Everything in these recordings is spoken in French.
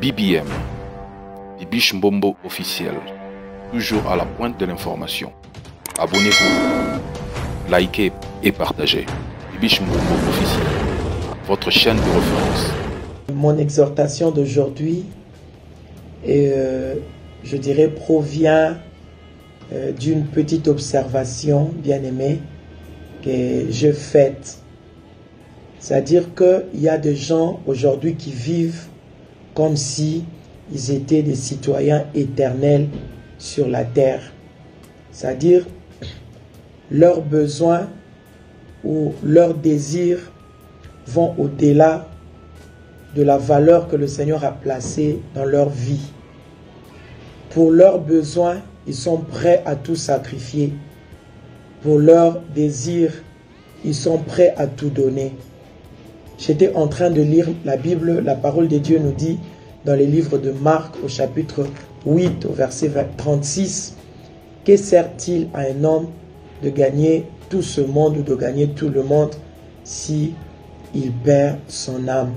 BBM, Bibiche Mbombo officiel, toujours à la pointe de l'information. Abonnez-vous, likez et partagez. Bibiche Mbombo officiel, votre chaîne de référence. Mon exhortation d'aujourd'hui, euh, je dirais, provient euh, d'une petite observation bien aimée que je faite. C'est-à-dire qu'il y a des gens aujourd'hui qui vivent comme si ils étaient des citoyens éternels sur la terre. C'est-à-dire leurs besoins ou leurs désirs vont au-delà de la valeur que le Seigneur a placée dans leur vie. Pour leurs besoins, ils sont prêts à tout sacrifier. Pour leurs désirs, ils sont prêts à tout donner. J'étais en train de lire la Bible, la parole de Dieu nous dit dans les livres de Marc au chapitre 8 au verset 36, que sert-il à un homme de gagner tout ce monde ou de gagner tout le monde si il perd son âme?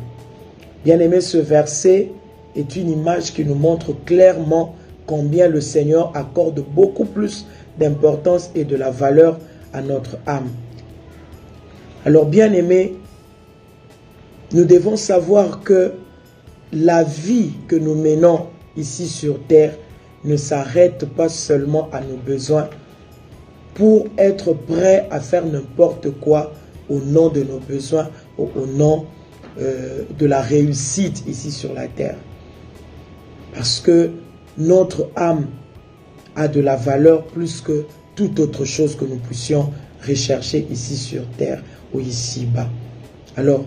Bien aimé, ce verset est une image qui nous montre clairement combien le Seigneur accorde beaucoup plus d'importance et de la valeur à notre âme. Alors bien aimé, nous devons savoir que la vie que nous menons ici sur terre ne s'arrête pas seulement à nos besoins pour être prêt à faire n'importe quoi au nom de nos besoins, au, au nom euh, de la réussite ici sur la terre. Parce que notre âme a de la valeur plus que toute autre chose que nous puissions rechercher ici sur terre ou ici-bas. Alors,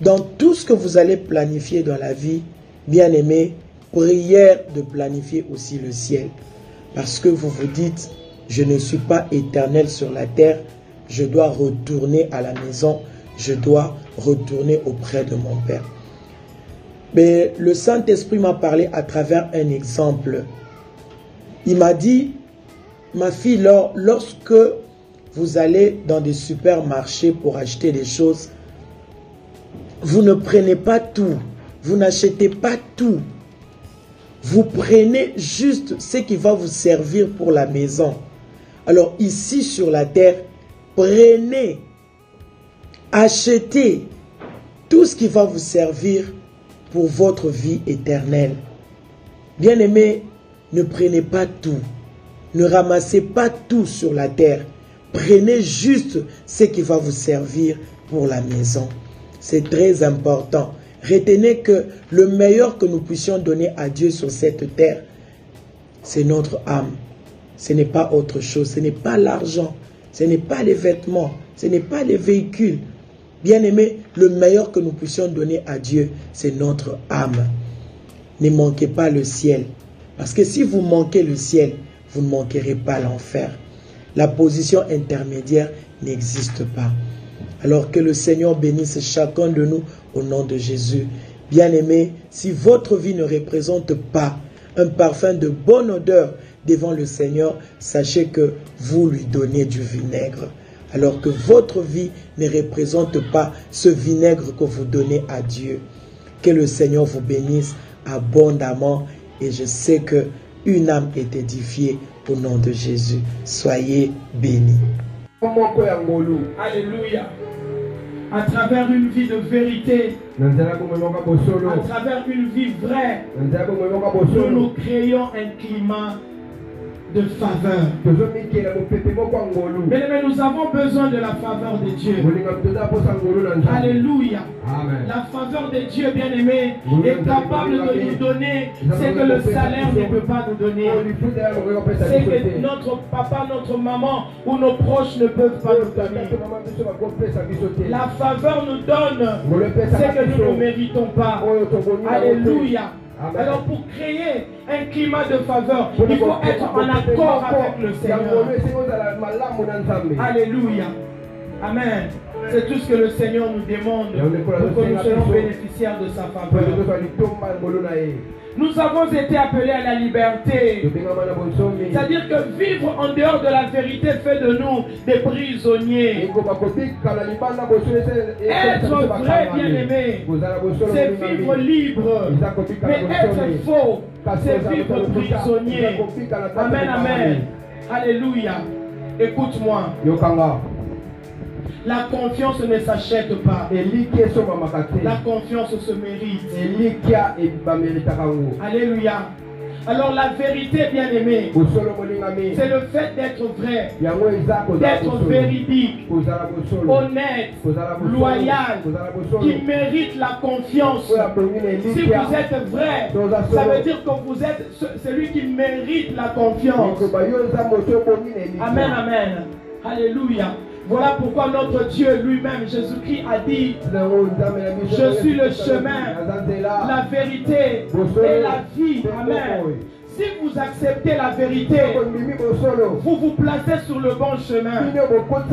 dans tout ce que vous allez planifier dans la vie, bien aimé, prière de planifier aussi le ciel. Parce que vous vous dites, je ne suis pas éternel sur la terre, je dois retourner à la maison, je dois retourner auprès de mon Père. Mais le Saint-Esprit m'a parlé à travers un exemple. Il m'a dit, ma fille, lorsque vous allez dans des supermarchés pour acheter des choses, vous ne prenez pas tout. Vous n'achetez pas tout. Vous prenez juste ce qui va vous servir pour la maison. Alors ici sur la terre, prenez, achetez tout ce qui va vous servir pour votre vie éternelle. Bien-aimés, ne prenez pas tout. Ne ramassez pas tout sur la terre. Prenez juste ce qui va vous servir pour la maison. C'est très important. Retenez que le meilleur que nous puissions donner à Dieu sur cette terre, c'est notre âme. Ce n'est pas autre chose. Ce n'est pas l'argent. Ce n'est pas les vêtements. Ce n'est pas les véhicules. Bien aimé, le meilleur que nous puissions donner à Dieu, c'est notre âme. Ne manquez pas le ciel. Parce que si vous manquez le ciel, vous ne manquerez pas l'enfer. La position intermédiaire n'existe pas. Alors que le Seigneur bénisse chacun de nous au nom de Jésus. Bien-aimé, si votre vie ne représente pas un parfum de bonne odeur devant le Seigneur, sachez que vous lui donnez du vinaigre. Alors que votre vie ne représente pas ce vinaigre que vous donnez à Dieu. Que le Seigneur vous bénisse abondamment et je sais que une âme est édifiée au nom de Jésus. Soyez bénis. Alléluia. À travers une vie de vérité, à travers une vie vraie, nous nous créons un climat de faveur. Mais, nous avons besoin de la faveur de Dieu. Alléluia. La faveur de Dieu, bien-aimé, est capable de nous donner ce que le salaire ne peut pas nous donner. C'est que notre papa, notre maman ou nos proches ne peuvent pas nous donner. La faveur nous donne ce que nous ne méritons pas. Alléluia. Alors pour créer un climat de faveur, il faut être en accord avec le Seigneur. Alléluia. Amen. C'est tout ce que le Seigneur nous demande pour que nous soyons bénéficiaires de sa faveur. Nous avons été appelés à la liberté. C'est-à-dire que vivre en dehors de la vérité fait de nous des prisonniers. Être vrai, bien-aimé, c'est vivre libre. Mais être faux, c'est vivre prisonnier. Amen, amen. Alléluia. Écoute-moi. La confiance ne s'achète pas. La confiance se mérite. Alléluia. Alors la vérité, bien aimée, c'est le fait d'être vrai, d'être véridique, honnête, loyal, qui mérite la confiance. Si vous êtes vrai, ça veut dire que vous êtes celui qui mérite la confiance. Amen, amen. Alléluia. Voilà pourquoi notre Dieu lui-même, Jésus-Christ, a dit, je suis le chemin, la vérité et la vie. Amen. Si vous acceptez la vérité, vous vous placez sur le bon chemin.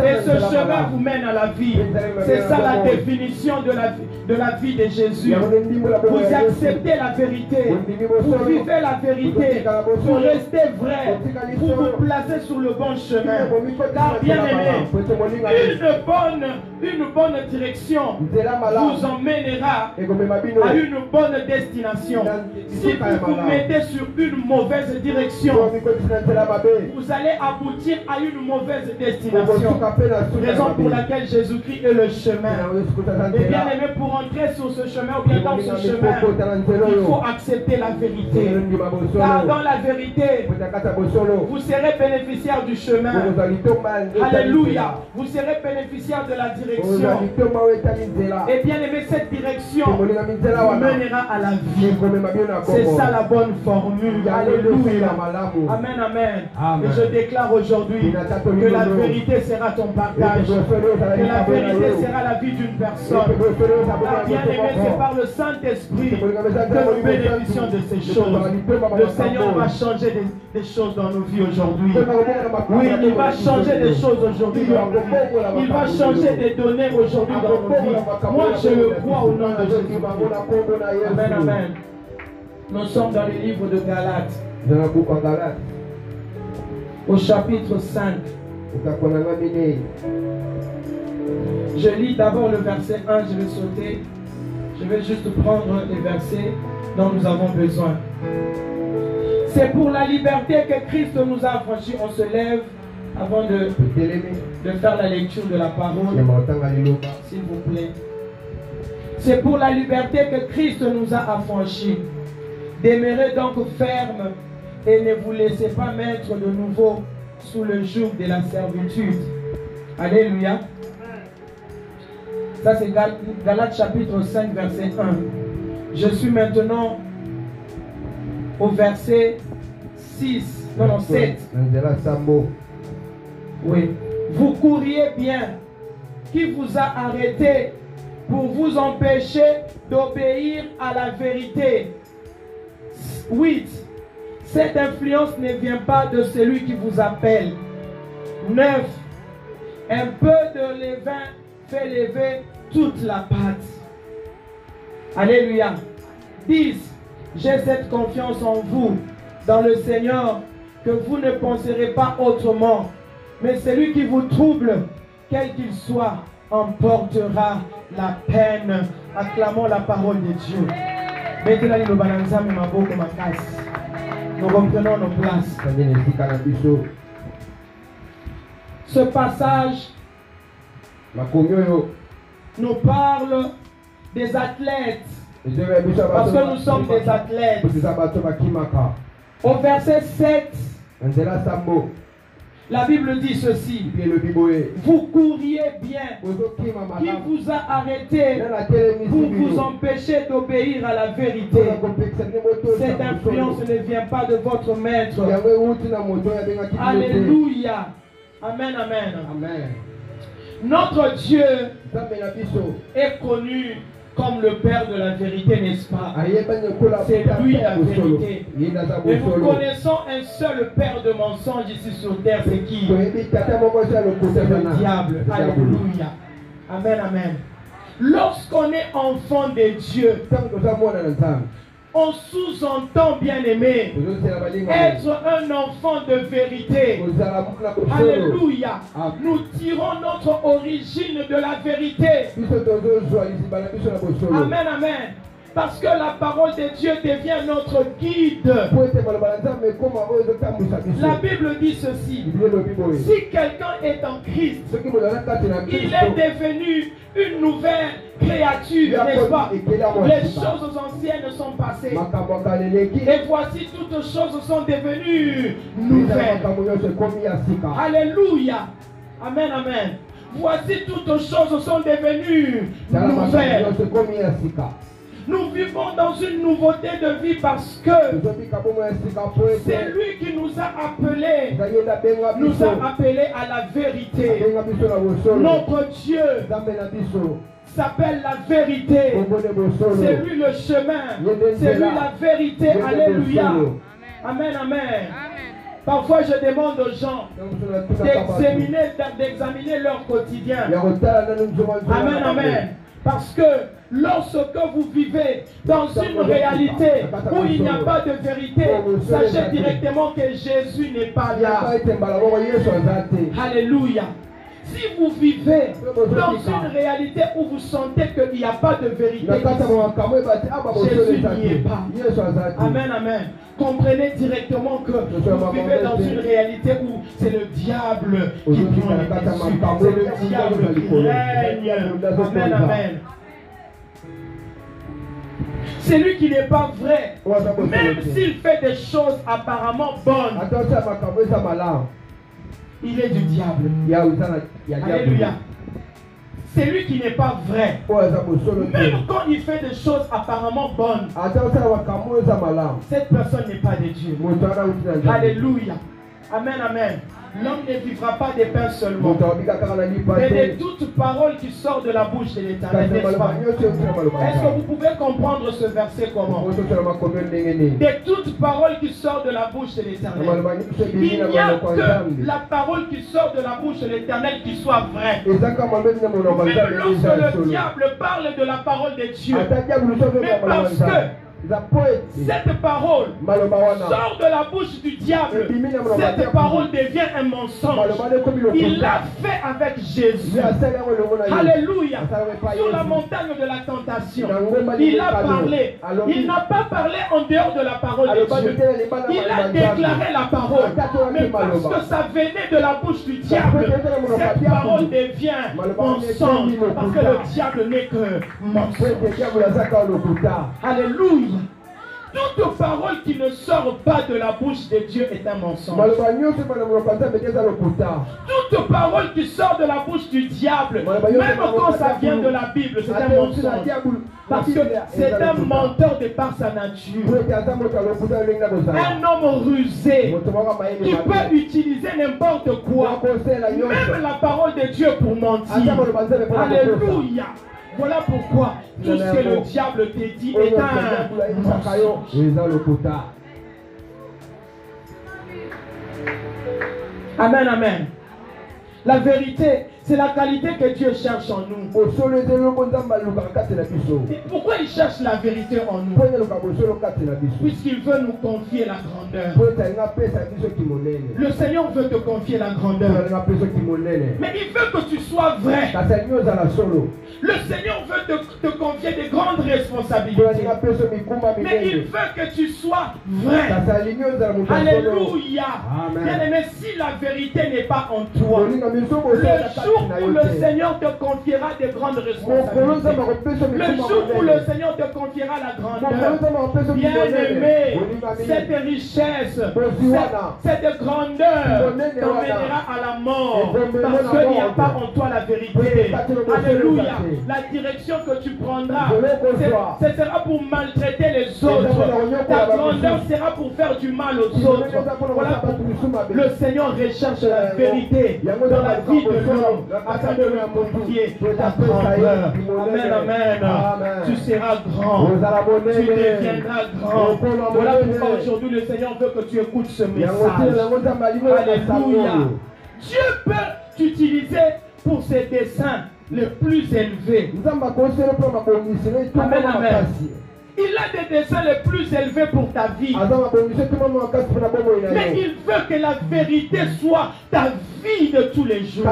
Et ce chemin vous mène à la vie. C'est ça la définition de la, de la vie de Jésus. Vous acceptez la vérité. Vous vivez la vérité. Vous restez vrai. Vous vous placez sur le bon chemin. Car bien aimé, une bonne, une bonne direction vous emmènera à une bonne destination. Si vous vous mettez sur une mauvaise direction, vous allez aboutir à une mauvaise destination. Raison pour laquelle Jésus-Christ est le chemin. Et bien aimé, pour entrer sur ce chemin ou bien dans ce chemin, il faut accepter la vérité. Car dans la vérité, vous serez bénéficiaire du chemin. Alléluia. Vous serez bénéficiaire de la direction. Et bien aimé, cette direction vous mènera à la vie. C'est ça la bonne formule. Alléluia. Amen, amen. Et je déclare aujourd'hui que la vérité sera ton partage. Que la vérité sera la vie d'une personne. La bien-aimé, c'est par le Saint-Esprit que nous bénéficions de ces choses. Le Seigneur va changer des, des choses dans nos vies aujourd'hui. Oui, il va changer des choses aujourd'hui. Il va changer des données aujourd'hui dans nos vies. Moi, je le crois au nom de Jésus. Amen, amen. Nous sommes dans le livre de Galates. Au chapitre 5. Je lis d'abord le verset 1, je vais sauter. Je vais juste prendre les versets dont nous avons besoin. C'est pour la liberté que Christ nous a affranchis. On se lève avant de, de faire la lecture de la parole. S'il vous plaît. C'est pour la liberté que Christ nous a affranchis. Demeurez donc ferme et ne vous laissez pas mettre de nouveau sous le joug de la servitude. Alléluia. Ça, c'est Galates chapitre 5, verset 1. Je suis maintenant au verset 6, non, non, 7. Oui. Vous courriez bien. Qui vous a arrêté pour vous empêcher d'obéir à la vérité? 8. Cette influence ne vient pas de celui qui vous appelle. 9. Un peu de levain fait lever toute la pâte. Alléluia. 10. J'ai cette confiance en vous, dans le Seigneur, que vous ne penserez pas autrement. Mais celui qui vous trouble, quel qu'il soit, emportera la peine. Acclamons la parole de Dieu. Nous reprenons nos places. Ce passage nous parle des athlètes. Parce que nous sommes des athlètes. Au verset 7, la Bible dit ceci. Vous courriez bien. Qui vous a arrêté pour vous empêcher d'obéir à la vérité? Cette influence ne vient pas de votre maître. Alléluia. Amen, amen. Amen. Notre Dieu est connu comme le Père de la vérité, n'est-ce pas? C'est lui la vérité. Et nous connaissons un seul Père de mensonge ici sur terre, c'est qui? C'est le diable. Alléluia. Amen, amen. Lorsqu'on est enfant de Dieu, on sous-entend, bien aimé, être un enfant de vérité. Alléluia. Nous tirons notre origine de la vérité. Amen, amen. Parce que la parole de Dieu devient notre guide. La Bible dit ceci. Si quelqu'un est en Christ, il est devenu une nouvelle créature, n'est-ce pas? Les choses anciennes sont passées. Et voici toutes choses sont devenues nouvelles. Alléluia. Amen, amen. Voici toutes choses sont devenues nouvelles. Nous vivons dans une nouveauté de vie parce que c'est lui qui nous a appelés, nous a appelés à la vérité. Notre Dieu s'appelle la vérité. C'est lui le chemin. C'est lui la vérité. Alléluia. Amen, amen. Parfois, je demande aux gens d'examiner, d'examiner leur quotidien. Amen, amen. Parce que lorsque vous vivez dans une réalité où il n'y a pas de vérité, sachez directement que Jésus n'est pas là. Alléluia. Si vous vivez dans une réalité où vous sentez qu'il n'y a pas de vérité, Jésus n'y est pas. Amen, amen. Comprenez directement que vous vivez dans une réalité où c'est le diable qui prend les dessus. C'est le diable qui règne. Amen, amen. Celui qui n'est pas vrai, même s'il fait des choses apparemment bonnes, il est du diable. Alléluia. C'est lui qui n'est pas vrai. Même quand il fait des choses apparemment bonnes, cette personne n'est pas de Dieu. Alléluia. Amen, amen. L'homme ne vivra pas des pains seulement, mais de toute parole qui sort de la bouche de l'éternel. Est-ce que vous pouvez comprendre ce verset comment? De toute parole qui sort de la bouche de l'éternel. Il n'y a que la parole qui sort de la bouche de l'éternel qui soit vraie. Même lorsque le diable parle de la parole de Dieu, mais parce que cette parole sort de la bouche du diable. Cette parole devient un mensonge. Il l'a fait avec Jésus. Alléluia. Sur la montagne de la tentation, il a parlé. Il n'a pas parlé en dehors de la parole de Dieu. Il a déclaré la parole. Mais parce que ça venait de la bouche du diable, cette parole devient mensonge. Parce que le diable n'est que mensonge. Alléluia. Toute parole qui ne sort pas de la bouche de Dieu est un mensonge. Toute parole qui sort de la bouche du diable, même quand ça vient de la Bible, c'est un mensonge. Parce que c'est un menteur de par sa nature. Un homme rusé qui peut utiliser n'importe quoi, même la parole de Dieu pour mentir. Alléluia. Voilà pourquoi tout ce que le diable te dit est un mensonge. Amen, amen. La vérité, c'est la qualité que Dieu cherche en nous. Pourquoi il cherche la vérité en nous? Puisqu'il veut nous confier la grandeur. Le Seigneur veut te confier la grandeur. Mais il veut que tu sois vrai. Le Seigneur veut te, te confier des grandes responsabilités. Mais il veut que tu sois vrai. Alléluia. Bien aimé, si la vérité n'est pas en toi, le jour où le Seigneur te confiera des grandes responsabilités, le jour où le Seigneur te confiera la grandeur, bien aimé, cette richesse, cette, cette grandeur t'emmènera à la mort parce qu'il n'y a pas en toi la vérité. Alléluia. La direction que tu prendras, ce sera pour maltraiter les. Sera pour faire du mal aux autres. Voilà le Seigneur recherche la vérité dans la vie de l'homme afin de lui confier ta grandeur. Amen, amen. Tu seras grand. Tu deviendras grand. Voilà pourquoi aujourd'hui le Seigneur veut que tu écoutes ce message. Alléluia. Dieu peut t'utiliser pour ses desseins les plus élevés. amen. Il a des desseins les plus élevés pour ta vie. Mais il veut que la vérité soit ta vie de tous les jours.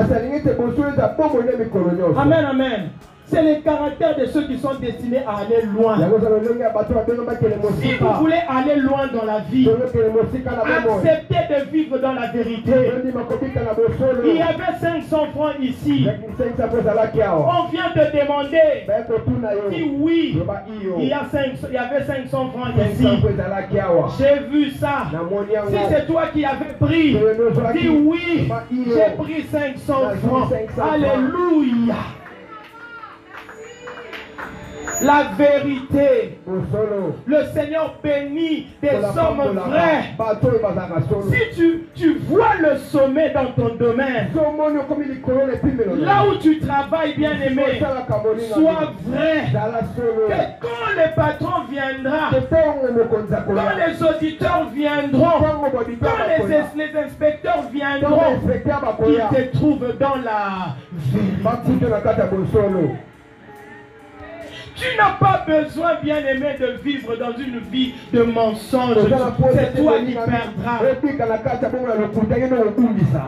Amen, amen. C'est le caractère de ceux qui sont destinés à aller loin. Si vous voulez aller loin dans la vie, acceptez de vivre dans la vérité. Il y avait 500 francs ici. On vient te demander. yo oui. Il y, a 500 il y avait 500 francs ici. J'ai vu ça. Si c'est toi qui avais pris, dis oui. J'ai pris 500 francs. Alléluia. La vérité. Le Seigneur bénit des hommes vrais. Si tu, tu vois le sommet dans ton domaine, là où tu travailles, bien aimé, sois vrai. Que quand le patron viendra, quand les auditeurs viendront, quand les, les inspecteurs viendront, ils te trouvent dans la bakute Tu n'as pas besoin, bien-aimé, de vivre dans une vie de mensonge. C'est toi qui perdras.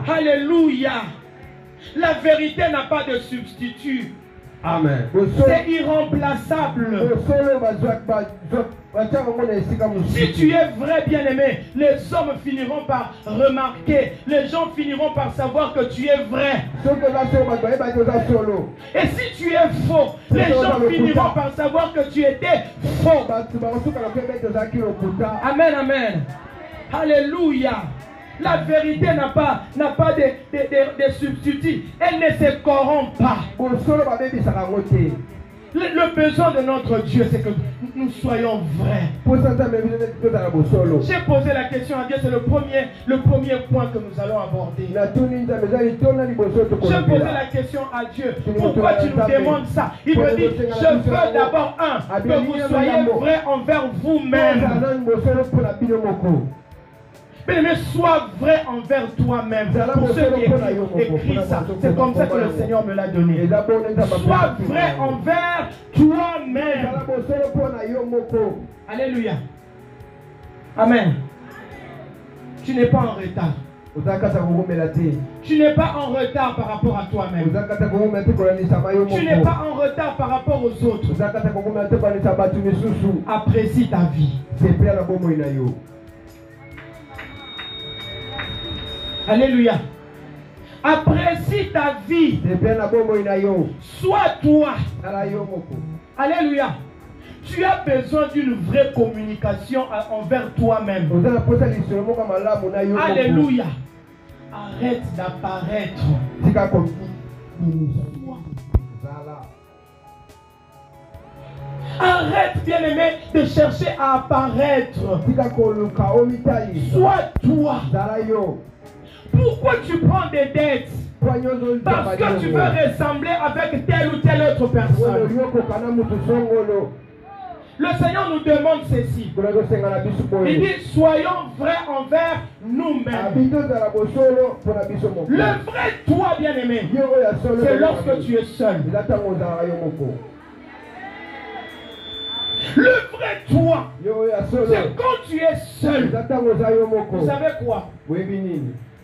Alléluia. La vérité n'a pas de substitut. Amen C'est irremplaçable. Si tu es vrai, bien-aimé, les hommes finiront par remarquer, les gens finiront par savoir que tu es vrai. solo Et si tu es faux, les gens finiront par savoir que tu étais faux. lokuta Amen, amen. Alléluia. La vérité n'a pas, n'a pas de, de, de, de substitut. Elle ne se corrompt pas. Le, le besoin de notre Dieu, c'est que nous soyons vrais. J'ai posé la question à Dieu, c'est le premier, le premier point que nous allons aborder. J'ai posé la question à Dieu. Pourquoi tu nous demandes ça? Il me dit, je veux d'abord un, que vous soyez vrais envers vous-même. Nani bosolo mpona bino moko Bien aimé, sois vrai envers toi-même. Pour ceux qui écrivent, ça. C'est comme ça que le Seigneur me l'a donné. Sois vrai envers toi-même. Alléluia. Amen. Tu n'es pas en retard. Tu n'es pas en retard par rapport à toi-même. Tu n'es pas en retard par rapport aux autres. Apprécie ta vie. Alléluia. Apprécie ta vie. Sois toi. Alléluia. Tu as besoin d'une vraie communication envers toi-même. Alléluia. Arrête d'apparaître. Arrête, bien-aimé, de chercher à apparaître. Sois toi. Pourquoi tu prends des dettes Parce que tu veux ressembler avec telle ou telle autre personne. Le Seigneur nous demande ceci. Il dit, soyons vrais envers nous-mêmes. Le vrai toi, bien-aimé, c'est lorsque tu es seul. Le vrai toi, c'est quand tu es seul. Vous savez quoi?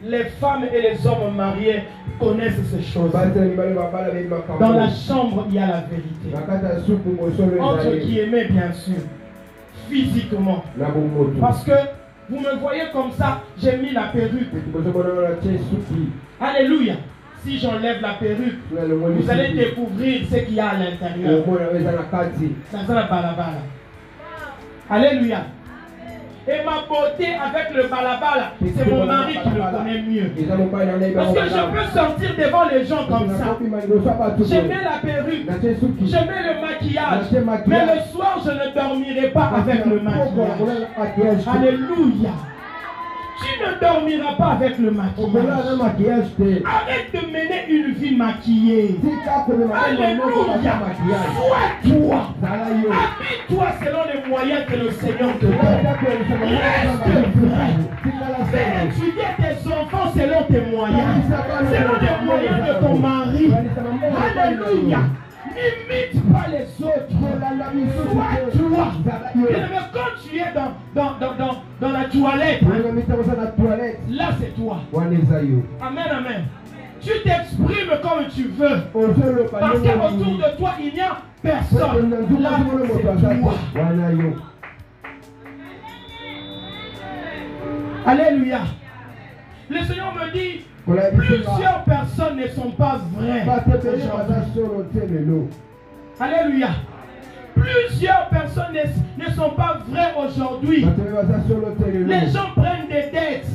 Les femmes et les hommes mariés connaissent ces choses. Dans la chambre, il y a la vérité. Entre qui aimaient, bien sûr. Physiquement. Parce que vous me voyez comme ça, j'ai mis la perruque. Alléluia. Si j'enlève la perruque, vous allez découvrir ce qu'il y a à l'intérieur. Alléluia. Et ma beauté avec le balabala, c'est mon mari qui le connaît mieux. Parce que je peux sortir devant les gens comme ça. Je mets la perruque, je mets le maquillage. Mais le soir, je ne dormirai pas avec le maquillage. maquillage Alléluia. Ne dormiras pas avec le maquillage. maquillage te Arrête de mener une vie maquillée. Alléluia. maquillage Sois toi. zala yo Habille-toi selon les moyens que le Seigneur te donne. Reste vrai. étudier tes enfants selon tes moyens, selon les moyens de ton mari. Alléluia. N'imite pas les autres. Sois toi. Bien-aimé, quand tu es dans, dans, dans, dans, dans la toilette, là c'est toi. Amen, amen. Tu t'exprimes comme tu veux. Parce qu'autour de toi, il n'y a personne. Là, c'est toi. Alléluia. Le Seigneur me dit, plusieurs personnes ne sont pas vraies. Alléluia. Plusieurs personnes ne, sont pas vraies aujourd'hui. Les gens prennent des dettes,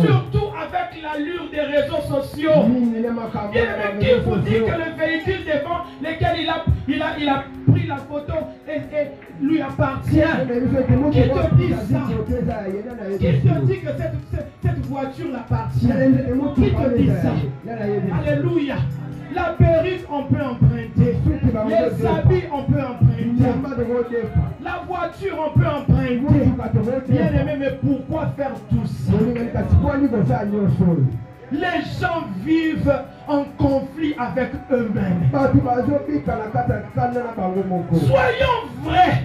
surtout avec l'allure des réseaux sociaux. Bien qui vous dit que le véhicule devant lequel il a, il a, il a pris la photo lui appartient? Qui te dit ça? Qui te dit que cette, cette, voiture l'appartient Qui te dit ça? Alléluia. La perruque, on peut emprunter. Les habits, on peut emprunter. La voiture, on peut emprunter. Bien aimé, mais pourquoi faire tout ça? Les gens vivent en conflit avec eux-mêmes. Soyons vrais.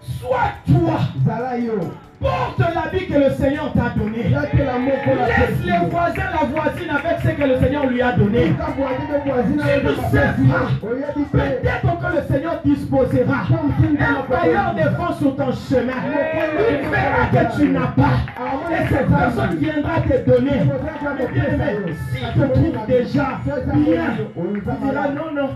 Sois toi. Porte l'habit que le Seigneur t'a donné. Laisse les voisins, la voisine avec ce que le Seigneur lui a donné. Tu ne sais pas. Peut-être que le Seigneur disposera un bailleur de fonds sur ton chemin. Il verra que tu n'as pas. Et cette personne viendra te donner. Aimé, si tu te trouves déjà bien, tu diras non, non,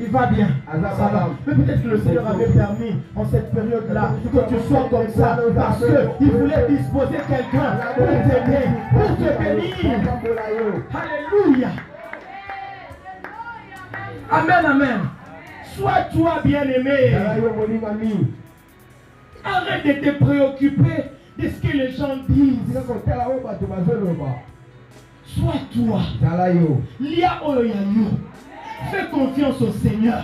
il va bien. Ça va. Mais peut-être que le Seigneur avait permis en cette période-là que tu sois comme ça. Parce qu'il voulait disposer quelqu'un pour t'aider, pour te bénir. Alléluia. Amen, amen. Sois toi bien-aimé. Arrête de te préoccuper de ce que les gens disent. Sois toi. Lia. Fais confiance au Seigneur.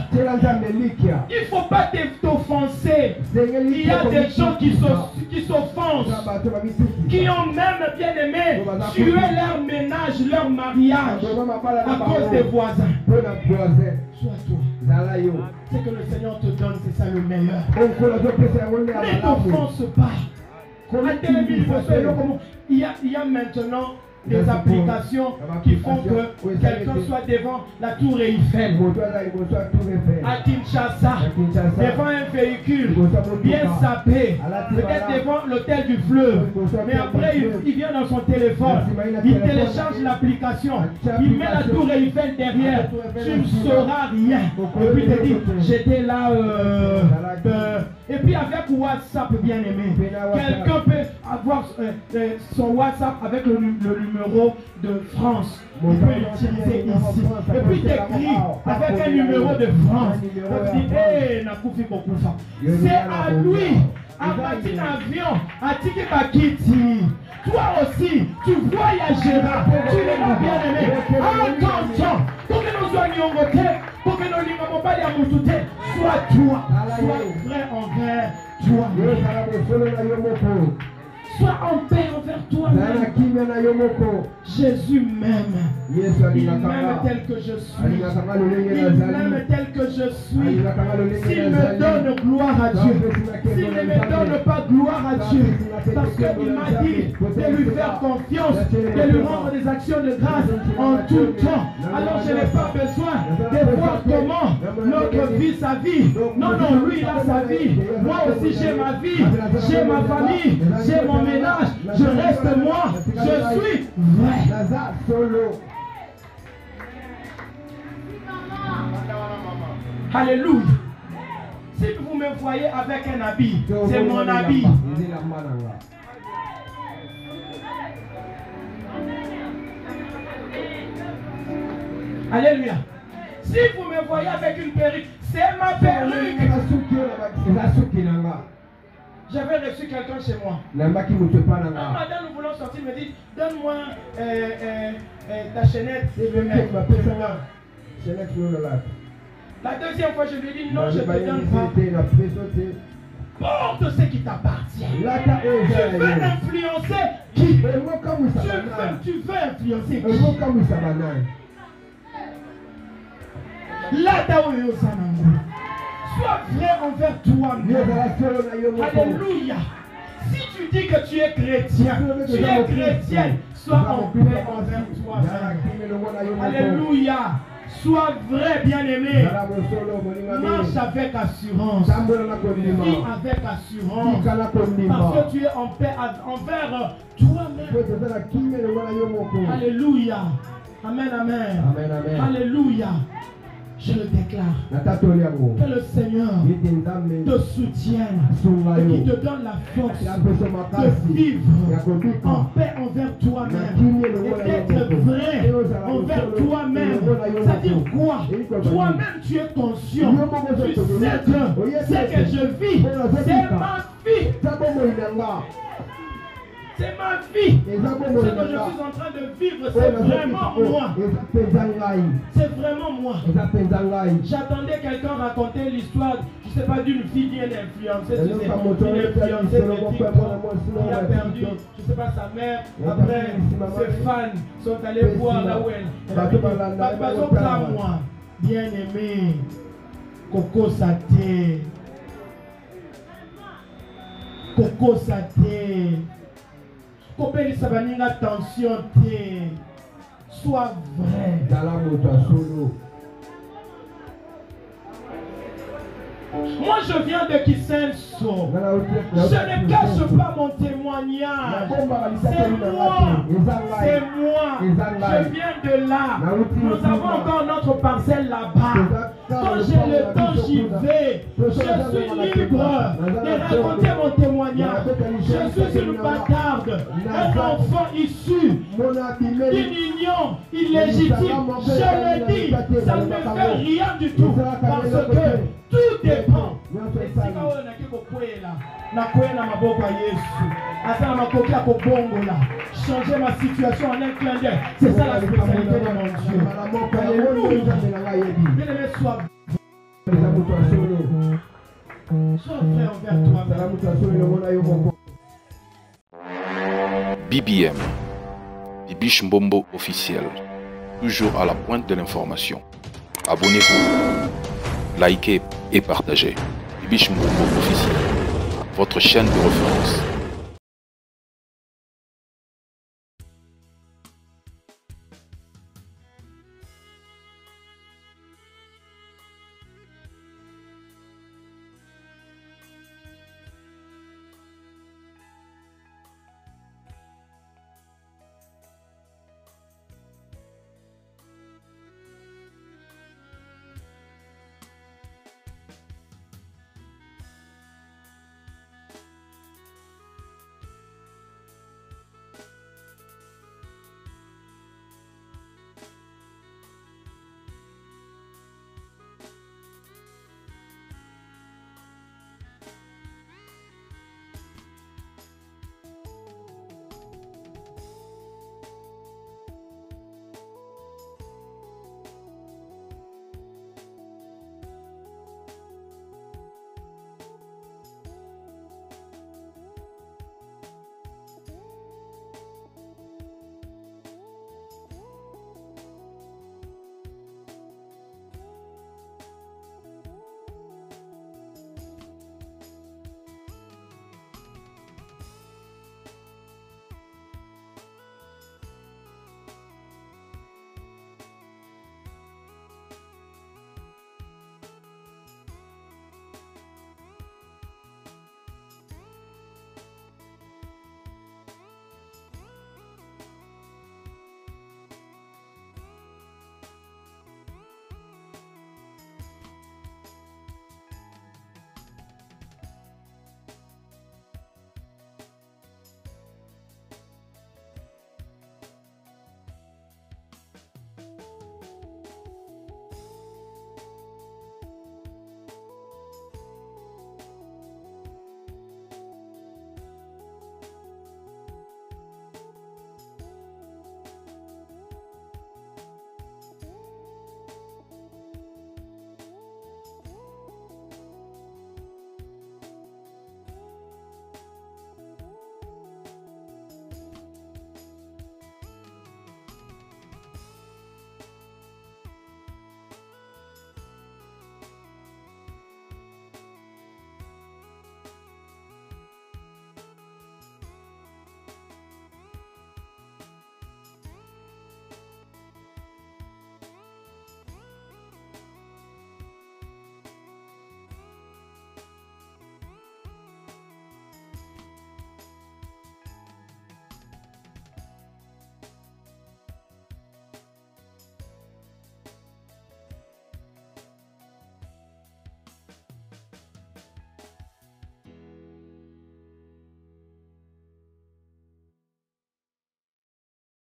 Il ne faut pas t'offenser. Il y a des gens qui s'off- qui s'offensent, qui ont même bien aimé tuer leur ménage, leur mariage à cause des voisins. Sois toi. Ce que le Seigneur te donne, c'est ça le meilleur. Ne t'offense pas. Il y a, il y a maintenant des applications qui font que quelqu'un soit devant la tour Eiffel. À Kinshasa, devant un véhicule bien sapé, peut-être devant l'hôtel du fleuve. Mais après, il, vient dans son téléphone, il télécharge l'application, il met la tour Eiffel derrière. Tu ne sauras rien. Et puis il te dit, j'étais là. euh, euh, et puis avec WhatsApp, bien aimé, quelqu'un peut avoir euh, euh, son WhatsApp avec le, nu- le numéro de France. Il peut l'utiliser ici. Et puis t'écris avec un numéro de France. On dit, hé. C'est à lui. Apati na avion, atiki bakiti. Toi aussi, tu voyageras. Tu n'es pas bien aimé. Attention. Toke no zwa nyongo te. Toke no linga mobali ya mutu te. Sois toi. Sois vrai envers toi. Sois en paix envers toi-même. Jésus m'aime. Il m'aime tel que je suis. Il m'aime tel que je suis. S'il me donne gloire à Dieu, s'il ne me donne pas gloire à Dieu, parce qu'il m'a dit de lui faire confiance, de lui rendre des actions de grâce en tout temps. Alors je n'ai pas besoin de voir comment notre vie, sa vie. Non, non, lui il a sa vie. Moi aussi j'ai ma vie, j'ai ma famille, j'ai mon ménage. Je reste moi, je suis vrai. Alléluia. Si vous me voyez avec un habit, c'est mon habit. Alléluia. Si vous me voyez avec une perruque, c'est ma perruque. J'avais reçu quelqu'un chez moi. Un matin, nous voulons sortir, il me dit Donne-moi euh, euh, euh, ta chaînette. Et le mettre. La deuxième fois, je lui ai dit Non, je ne te donne pas. Porte ce qui t'appartient. Tu veux influencer qui? Tu veux, banani tu veux influencer qui? Sois vrai envers toi-même Alléluia. Si tu dis que tu es chrétien, tu es chrétienne, sois en paix envers toi-même. Alléluia. Sois vrai, bien-aimé. Marche avec assurance. Vis avec assurance. Parce que tu es en paix envers toi-même. yo moko Alléluia. Amen, amen. amen amen Alléluia. Je le déclare. Que le Seigneur te soutienne et yo. qui te donne la force de vivre en paix envers toi-même. Et d'être vrai envers toi-même. Ça veut dire quoi Toi-même, tu es conscient. Tu sais que ce que je vis, c'est ma vie. C'est ma vie. Ce que je suis en train de vivre, c'est vraiment moi. C'est vraiment moi. J'attendais quelqu'un raconter l'histoire, je sais pas, d'une fille bien influencée, tu sais, une influencée qui a perdu, je sais pas, sa mère. Après, ses fans sont allés voir là où elle. elle Bato habite. balanda, Ba- balanda. bazokla moi, bien aimé, Coco Saté. Coco Saté. Kopelisa baninga tension te. Sois vrai. Zala moto ya moi je viens de kisenso. Je ne cache pas mon témoignage. C'est moi. c'est moi. Je viens de là. Nous avons encore notre parcelle là-bas. Quand j'ai le temps j'y vais. Je suis libre de raconter mon témoignage. je suis une bâtarde. Un enfant issu d'une union illégitime. Je le dis, ça ne me fait rien du tout. Parce que tout dépend. esika oyo naki kokwela nakwela na maboko ya yesu. Aza na makoki ya kobongola. Changer ma situation en un clin d'œil. C'est ça la spécialité de mon dieu. Sois vrai envers toi. BBM, Bibiche Mbombo officiel, toujours à la pointe de l'information. Abonnez-vous, likez et partagez. Bibiche officiel, votre chaîne de référence